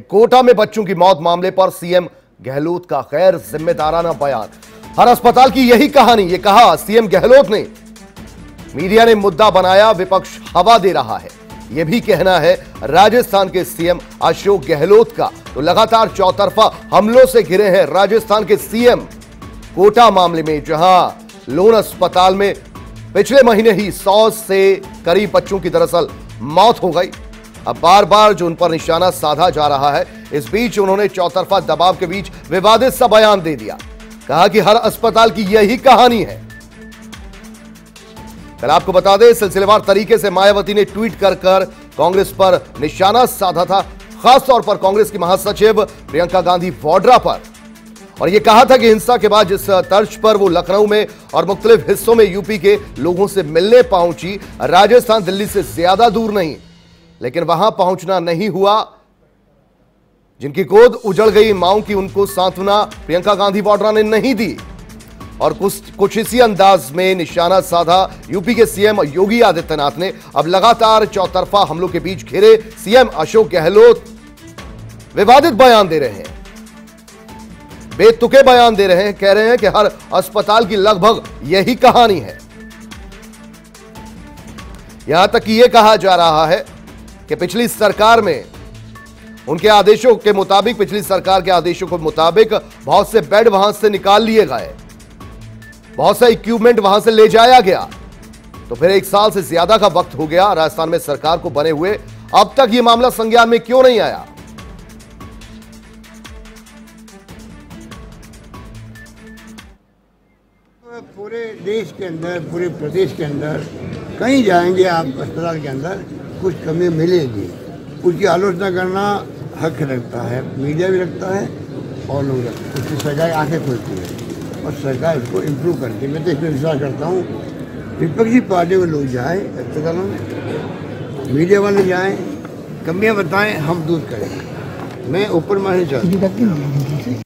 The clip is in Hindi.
कोटा में बच्चों की मौत मामले पर सीएम गहलोत का गैर जिम्मेदाराना बयान। हर अस्पताल की यही कहानी, ये कहा सीएम गहलोत ने। मीडिया ने मुद्दा बनाया, विपक्ष हवा दे रहा है। यह भी कहना है, राजस्थान के सीएम अशोक गहलोत का। तो लगातार चौतरफा हमलों से घिरे हैं राजस्थान के सीएम। कोटा मामले में जहाँ लोन अस्पताल में पिछले महीने ही सौ से करीब बच्चों की दरअसल मौत हो गई। अब बार बार जो उन पर निशाना साधा जा रहा है, इस बीच उन्होंने चौतरफा दबाव के बीच विवादित सा बयान दे दिया। कहा कि हर अस्पताल की यही कहानी है। कल आपको बता दें, सिलसिलेवार तरीके से मायावती ने ट्वीट कर कर कांग्रेस पर निशाना साधा था, खासतौर पर कांग्रेस की महासचिव प्रियंका गांधी वाड्रा पर। और यह कहा था कि हिंसा के बाद जिस तर्ज पर वो लखनऊ में और मुख्तलिफ़ हिस्सों में यूपी के लोगों से मिलने पहुँची, राजस्थान दिल्ली से ज़्यादा दूर नहीं। लेकिन वहाँ पहुँचना नहीं हुआ। जिनकी गोद उजड़ गई, माओ की उनको सांत्वना प्रियंका गांधी वाड्रा ने नहीं दी। और कुछ कुछ इसी अंदाज में निशाना साधा यूपी के सीएम योगी आदित्यनाथ ने अब लगातार चौतरफा हमलों के बीच घेरे। सीएम अशोक गहलोत विवादित बयान दे रहे हैं। बेतुके बयान दे रहे हैं, कह रहे हैं कि हर अस्पताल की लगभग यही कहानी है। यहाँ तक कि यह कहा जा रहा है कि पिछली सरकार में उनके आदेशों के मुताबिक, पिछली सरकार के आदेशों के मुताबिक बहुत से बेड वहाँ से निकाल लिए गए। बहुत सा इक्विपमेंट वहाँ से ले जाया गया। तो फिर एक साल से ज़्यादा का वक्त हो गया, राजस्थान में सरकार को बने हुए। अब तक यह मामला संज्ञान में क्यों नहीं आया? पूरे देश के अंदर, पूरे प्रदेश के अंदर, कहीं जाएँगे आप अस्पताल के अंदर? कुछ कमी मिलेगी। उसकी आलोचना करना हक रखता है। मीडिया भी रखता है और लोग रखते उसकी सरकार आँखें खोलती है। और सरकार इसको इम्प्रूव करती है। मैं तो इसमें विश्वास करता हूँ। विपक्षी पार्टी में लोग जाएँ अस्पतालों में मीडिया वाले जाएँ, कमियाँ बताएँ, हम दूर करें मैं ऊपर माने चाहता हूँ।